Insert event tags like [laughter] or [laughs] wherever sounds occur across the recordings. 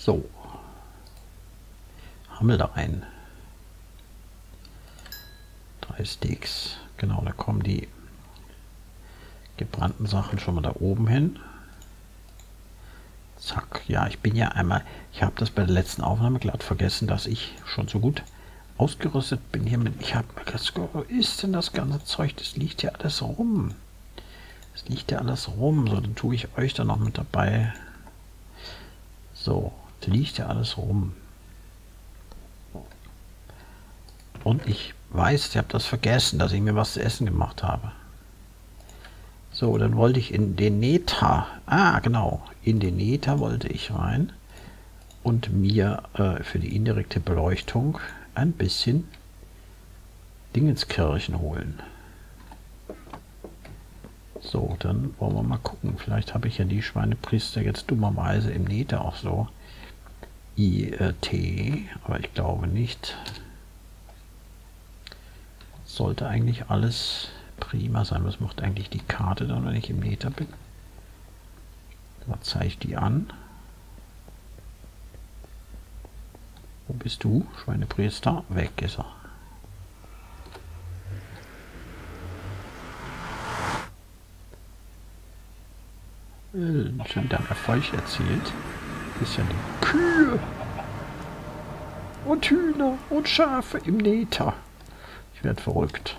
So. Hammel da rein. Drei Steaks. Genau, da kommen die gebrannten Sachen schon mal da oben hin. Zack. Ja, ich bin ja einmal, ich habe das bei der letzten Aufnahme glatt vergessen, dass ich schon so gut ausgerüstet bin hier mit. Ich habe mir ist denn das ganze Zeug? Das liegt ja alles rum. Das liegt ja alles rum. So, dann tue ich euch da noch mit dabei. So, liegt ja alles rum. Und ich weiß, ich habe das vergessen, dass ich mir was zu essen gemacht habe. So, dann wollte ich in den Neta. Ah, genau. In den Neta wollte ich rein und mir äh, für die indirekte Beleuchtung ein bisschen Dingenskirchen holen. So, dann wollen wir mal gucken. Vielleicht habe ich ja die Schweinepriester jetzt dummerweise im Neta auch so. IT, aber ich glaube nicht. Sollte eigentlich alles prima sein. Was macht eigentlich die Karte dann, wenn ich im Neta bin? Was zeige ich die an? Wo bist du, Schweinepriester? Weg ist er. Schon dann Erfolg erzielt. Die Kühe und Hühner und Schafe im Neta. Ich werde verrückt.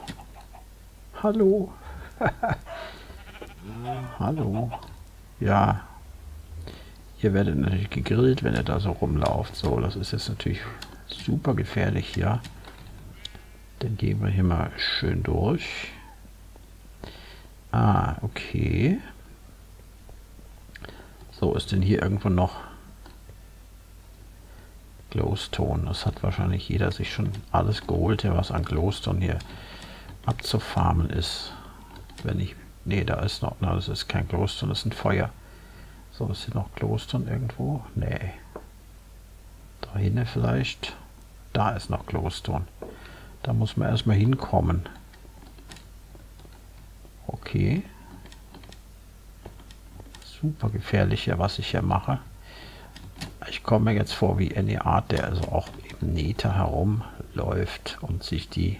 Hallo. [laughs] Hallo. Ja. Ihr werdet natürlich gegrillt, wenn ihr da so rumlauft. So, das ist jetzt natürlich super gefährlich hier. Dann gehen wir hier mal schön durch. Ah, okay. So, ist denn hier irgendwo noch Glowstone? Das hat wahrscheinlich jeder sich schon alles geholt, was an Glowstone hier abzufarmen ist. Wenn ich. Nee, da ist noch. Na, das ist kein Glowstone, das ist ein Feuer. So, ist hier noch Glowstone irgendwo? Nee. Da hinten vielleicht. Da ist noch Glowstone. Da muss man erstmal hinkommen. Okay. Super gefährlich ja, was ich hier mache. Ich komme mir jetzt vor wie eine Art, der also auch im Nether herumläuft und sich die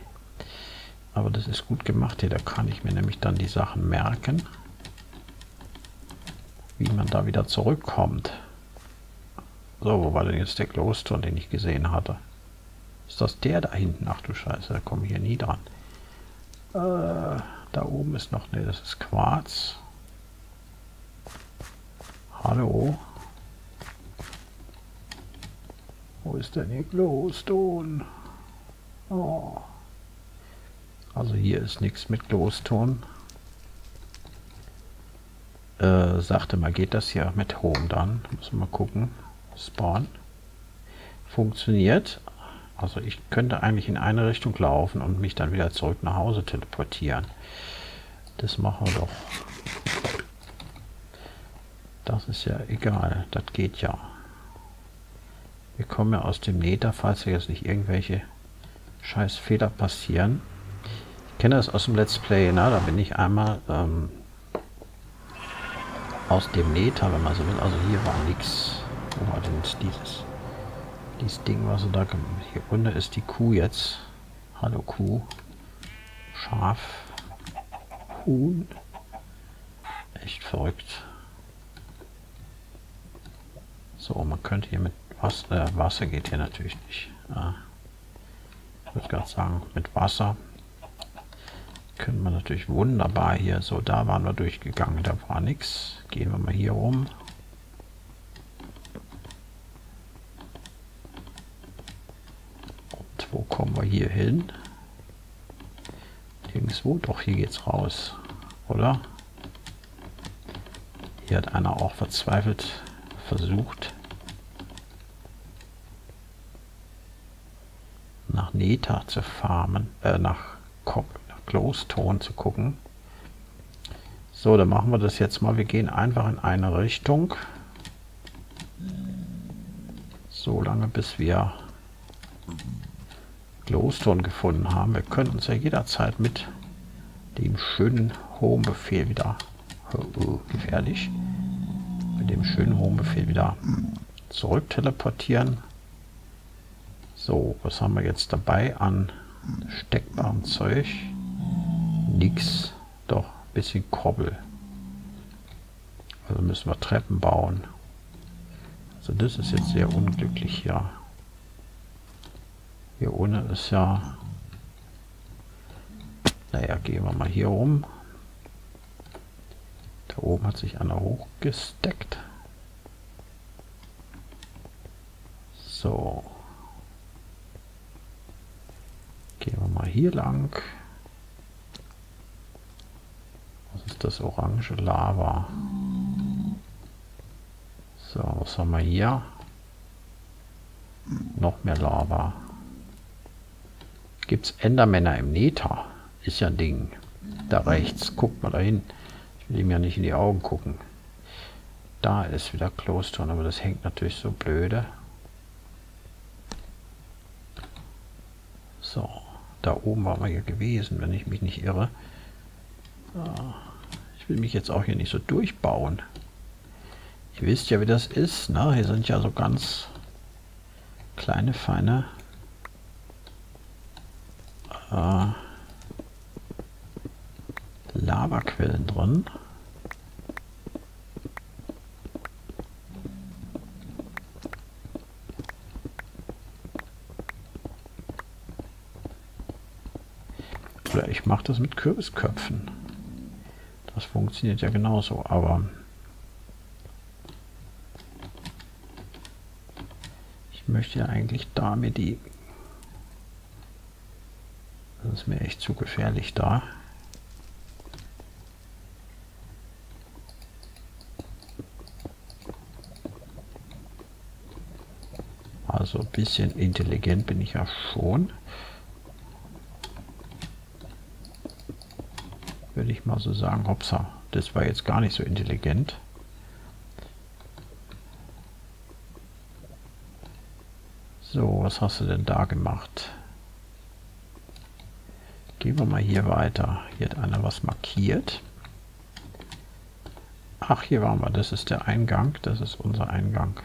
aber das ist gut gemacht hier. Da kann ich mir nämlich dann die Sachen merken. Wie man da wieder zurückkommt. So, wo war denn jetzt der Glowstone, den ich gesehen hatte? Ist das der da hinten? Ach du Scheiße, da komme ich hier nie dran. Äh, da oben ist noch... Ne, das ist Quarz. Hallo? Wo ist denn hier Glowstone? Oh. Also hier ist nichts mit Glowstone. Äh, sagte mal, geht das hier mit Home dann? Müssen wir mal gucken. Spawn. Funktioniert. Also ich könnte eigentlich in eine Richtung laufen und mich dann wieder zurück nach Hause teleportieren. Das machen wir doch. Das ist ja egal. Das geht ja. Wir kommen ja aus dem Nether, falls jetzt nicht irgendwelche scheiß Fehler passieren kenne das aus dem Let's Play, na, da bin ich einmal ähm, aus dem Nether, wenn man so will. Also hier war nichts. Wo war denn dieses, dieses Ding, was da hier unten ist die Kuh jetzt. Hallo Kuh. Schaf. Huhn. Echt verrückt. So, man könnte hier mit Wasser, äh, Wasser geht hier natürlich nicht. Ja. Ich würde gerade sagen, mit Wasser können wir natürlich wunderbar hier. So, da waren wir durchgegangen, da war nichts. Gehen wir mal hier rum. Und wo kommen wir hier hin? Nirgendwo, doch hier geht's raus, oder? Hier hat einer auch verzweifelt versucht, nach Neta zu farmen, äh, nach Kopf Close-Ton zu gucken. So, dann machen wir das jetzt mal. Wir gehen einfach in eine Richtung. So lange, bis wir Glowstone gefunden haben. Wir können uns ja jederzeit mit dem schönen Home-Befehl wieder oh, gefährlich mit dem schönen Home-Befehl wieder zurück teleportieren. So, was haben wir jetzt dabei an steckbarem Zeug? Nix. Doch, bisschen Kobbel. Also müssen wir Treppen bauen. Also das ist jetzt sehr unglücklich hier. Hier ohne ist ja... Naja, gehen wir mal hier rum. Da oben hat sich einer hochgesteckt. So. Gehen wir mal hier lang. Was ist das orange Lava? So, was haben wir hier? Noch mehr Lava. Gibt es Endermänner im Nether? Ist ja ein Ding. Da rechts, guckt mal dahin. Ich will ihm ja nicht in die Augen gucken. Da ist wieder Kloster, aber das hängt natürlich so blöde. So, da oben waren wir ja gewesen, wenn ich mich nicht irre. Ah, ich will mich jetzt auch hier nicht so durchbauen. Ihr wisst ja, wie das ist. Ne? Hier sind ja so ganz kleine, feine äh, Lavaquellen drin. Oder ich mache das mit Kürbisköpfen. Das funktioniert ja genauso, aber möchte ja eigentlich da mir die... Das ist mir echt zu gefährlich da. Also ein bisschen intelligent bin ich ja schon. Würde ich mal so sagen, hoppsa, das war jetzt gar nicht so intelligent. So, was hast du denn da gemacht? Gehen wir mal hier weiter. Hier hat einer was markiert. Ach, hier waren wir. Das ist der Eingang. Das ist unser Eingang.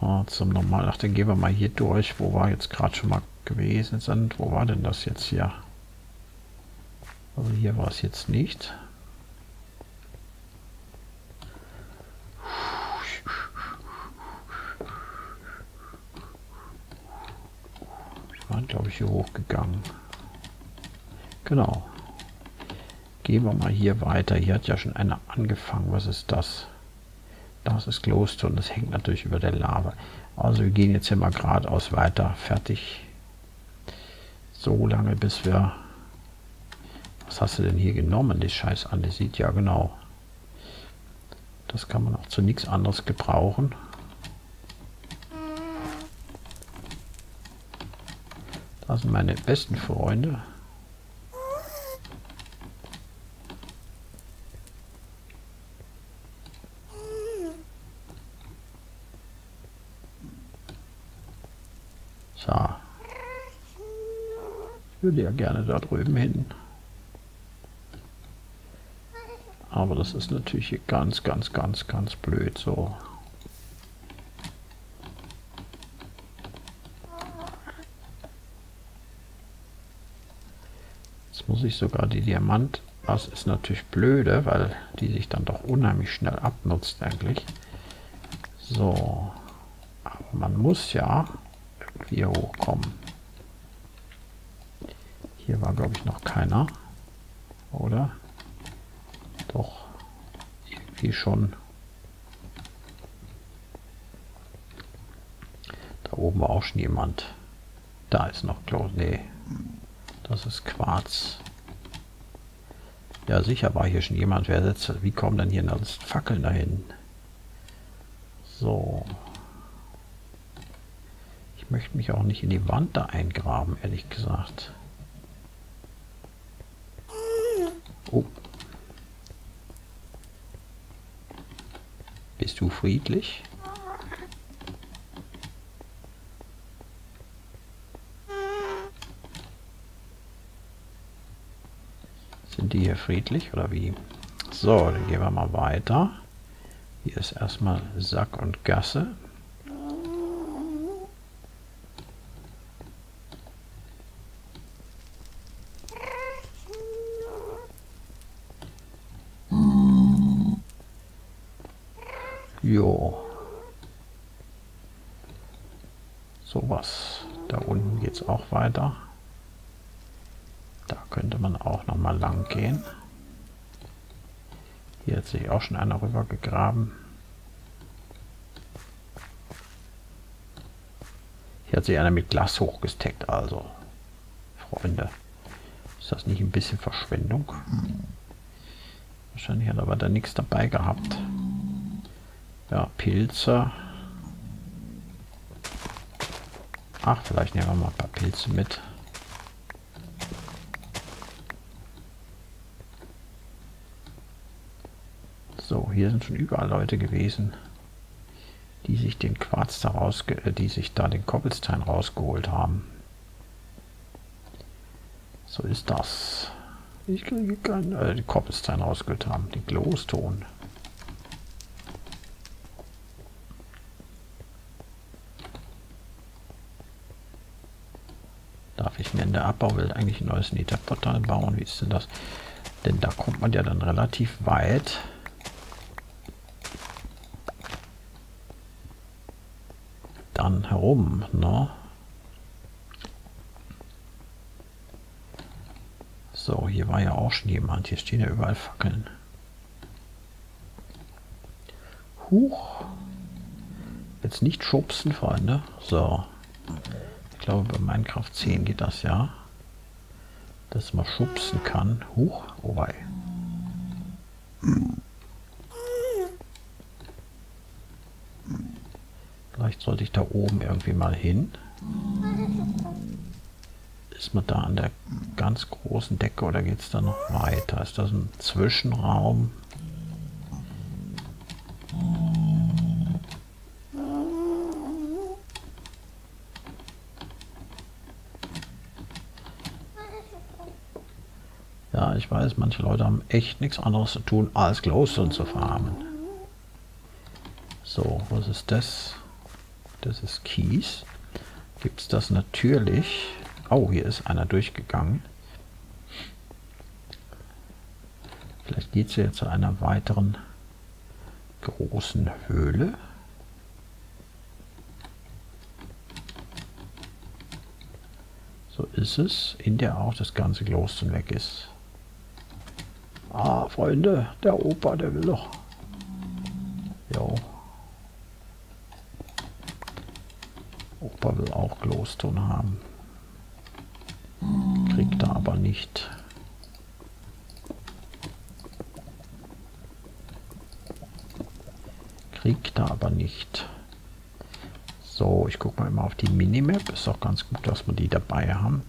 Oh, zum Normal. Ach, dann gehen wir mal hier durch, wo wir jetzt gerade schon mal gewesen sind. Wo war denn das jetzt hier? Also hier war es jetzt nicht. glaube ich, hier hochgegangen. Genau. Gehen wir mal hier weiter. Hier hat ja schon einer angefangen. Was ist das? Das ist Glowstone. Das hängt natürlich über der Lava. Also wir gehen jetzt hier mal geradeaus weiter. Fertig. So lange, bis wir... Was hast du denn hier genommen? Das Scheiß an. Das sieht ja genau. Das kann man auch zu nichts anderes gebrauchen. Das sind meine besten Freunde. So. Ich würde ja gerne da drüben hin. Aber das ist natürlich hier ganz, ganz, ganz, ganz blöd so. muss ich sogar die Diamant, das ist natürlich blöde, weil die sich dann doch unheimlich schnell abnutzt eigentlich. So, aber man muss ja irgendwie hier hochkommen. Hier war glaube ich noch keiner, oder? Doch, irgendwie schon. Da oben war auch schon jemand. Da ist noch Klo. Nee, das ist Quarz. Ja, sicher war hier schon jemand. Wer setzt, wie kommen denn hier alles Fackeln dahin? So. Ich möchte mich auch nicht in die Wand da eingraben, ehrlich gesagt. Oh. Bist du friedlich? Sind die hier friedlich oder wie? So, dann gehen wir mal weiter. Hier ist erstmal Sack und Gasse. Jo. Sowas. Da unten geht es auch weiter. Da könnte man auch noch mal lang gehen. Hier hat sich auch schon einer rüber gegraben. Hier hat sich einer mit Glas hochgesteckt, also. Freunde, ist das nicht ein bisschen Verschwendung? Wahrscheinlich hat er aber da nichts dabei gehabt. Ja, Pilze. Ach, vielleicht nehmen wir mal ein paar Pilze mit. So, hier sind schon überall Leute gewesen, die sich den Quarz da rausge äh, die sich da den Koppelstein rausgeholt haben. So ist das. Ich kriege keinen, äh, den Koppelstein rausgeholt haben, den Glowstone. In der Abbauwelt eigentlich ein neues Netherportal bauen? Wie ist denn das? Denn da kommt man ja dann relativ weit. dann herum, ne? So, hier war ja auch schon jemand. Hier stehen ja überall Fackeln. Huch. Jetzt nicht schubsen, Freunde. So. Ich glaube, bei Minecraft 10 geht das ja. Dass man schubsen kann. Huch. Oh wei. Vielleicht sollte ich da oben irgendwie mal hin. Ist man da an der ganz großen Decke oder geht es da noch weiter? Ist das ein Zwischenraum? Ja, ich weiß, manche Leute haben echt nichts anderes zu tun, als Glowstone zu farmen. So, was ist das? Das ist Kies. Gibt es das natürlich. Oh, hier ist einer durchgegangen. Vielleicht geht es ja zu einer weiteren großen Höhle. So ist es, in der auch das ganze Glowstone weg ist. Ah, Freunde, der Opa, der will doch. Jo. Opa will auch Glowstone haben. Kriegt er aber nicht. Kriegt er aber nicht. So, ich gucke mal immer auf die Minimap. Ist auch ganz gut, dass wir die dabei haben.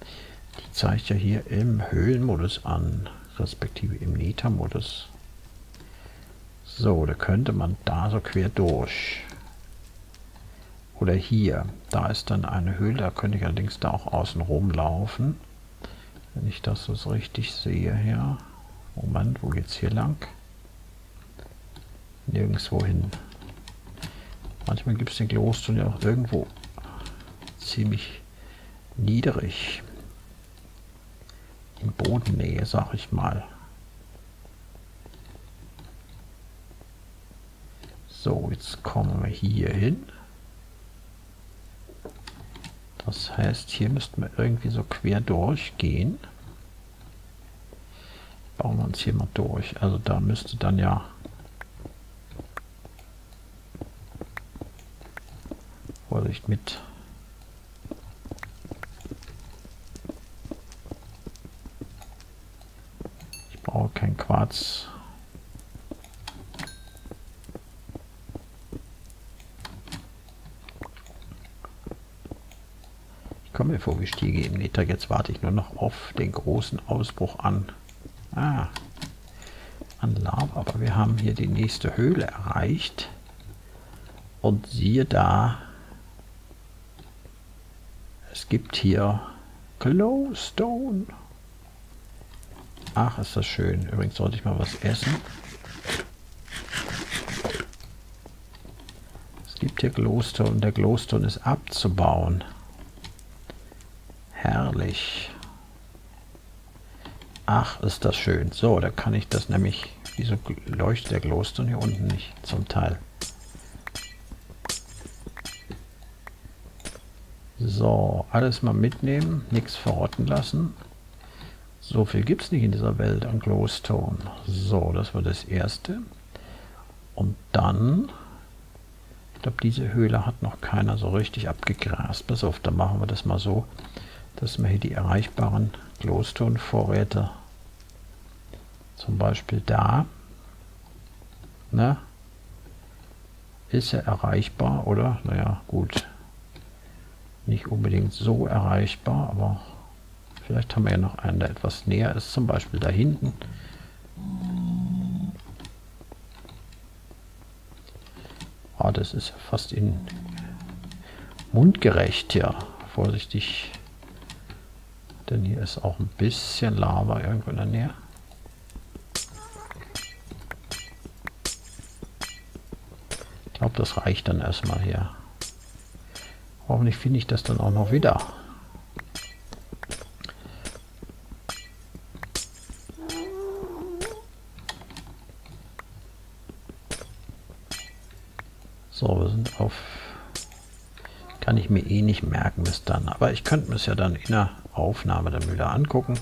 Die zeigt ja hier im Höhlenmodus an, respektive im Neta-Modus. So, da könnte man da so quer durch. Oder hier, da ist dann eine Höhle, da könnte ich allerdings da auch außen rumlaufen. Wenn ich das so richtig sehe hier. Moment, wo geht's hier lang? Nirgendwo hin. Manchmal gibt es den Glowstone ja auch irgendwo ziemlich niedrig. In Bodennähe, sag ich mal. So, jetzt kommen wir hier hin. Das heißt, hier müssten wir irgendwie so quer durchgehen. Bauen wir uns hier mal durch. Also da müsste dann ja Vorsicht mit Ich brauche kein Quarz. komme mir vor wie Stiege im Nether. Jetzt warte ich nur noch auf den großen Ausbruch an. Ah, an Lava. Aber wir haben hier die nächste Höhle erreicht. Und siehe da, es gibt hier Glowstone. Ach, ist das schön. Übrigens sollte ich mal was essen. Es gibt hier Glowstone und der Glowstone ist abzubauen. Herrlich. Ach, ist das schön. So, da kann ich das nämlich... Wieso leuchtet der Glowstone hier unten nicht zum Teil? So, alles mal mitnehmen, nichts verrotten lassen. So viel gibt es nicht in dieser Welt an Glowstone. So, das war das erste. Und dann, ich glaube, diese Höhle hat noch keiner so richtig abgegrast. Pass auf, dann machen wir das mal so, dass wir hier die erreichbaren Glowstone-Vorräte, zum Beispiel da, ne, ist er erreichbar, oder? Naja, gut, nicht unbedingt so erreichbar, aber Vielleicht haben wir ja noch einen, der etwas näher ist, zum Beispiel da hinten. Oh, das ist fast in mundgerecht, ja. Vorsichtig. Denn hier ist auch ein bisschen Lava irgendwo in der Nähe. Ich glaube, das reicht dann erstmal hier. Hoffentlich finde ich das dann auch noch wieder. So, wir sind auf... Kann ich mir eh nicht merken bis dann. Aber ich könnte mir es ja dann in der Aufnahme dann wieder angucken.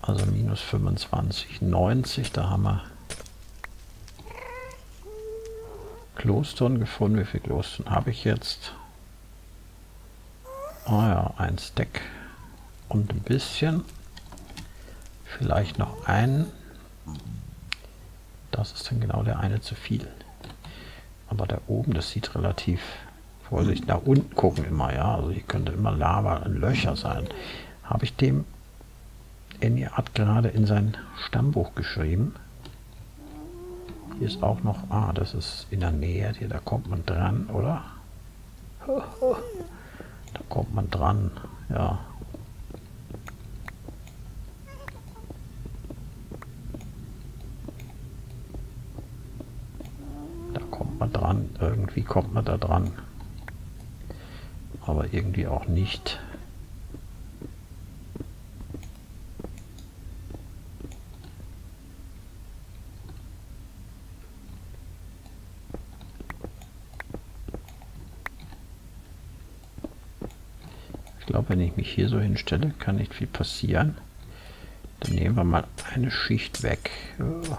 Also minus 25, 90, da haben wir Klostern gefunden. Wie viel Klostern habe ich jetzt? Ah ja, ein Stack und ein bisschen. Vielleicht noch einen. Das ist dann genau der eine zu viel. Aber da oben, das sieht relativ vorsichtig nach unten gucken immer, ja. Also hier könnte immer Lava und Löcher sein. Habe ich dem Eniat gerade in sein Stammbuch geschrieben. Hier ist auch noch, ah, das ist in der Nähe, hier, da kommt man dran, oder? [laughs] Da kommt man dran, ja. Dran. Irgendwie kommt man da dran. Aber irgendwie auch nicht. Ich glaube, wenn ich mich hier so hinstelle, kann nicht viel passieren. Dann nehmen wir mal eine Schicht weg. Oh.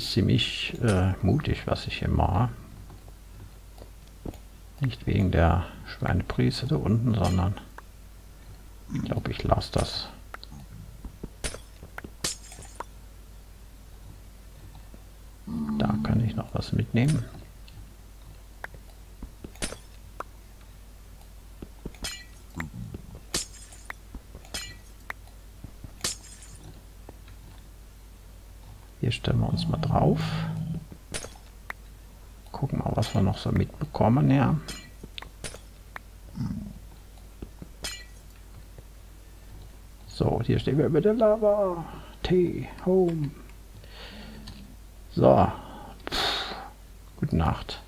Ziemlich äh, mutig, was ich hier mache. Nicht wegen der Schweinepriese da unten, sondern ich glaube, ich lasse das. Da kann ich noch was mitnehmen. Stellen wir uns mal drauf. Gucken mal, was wir noch so mitbekommen. Ja. So, hier stehen wir über der Lava. T, Home. So. Pff, gute Nacht.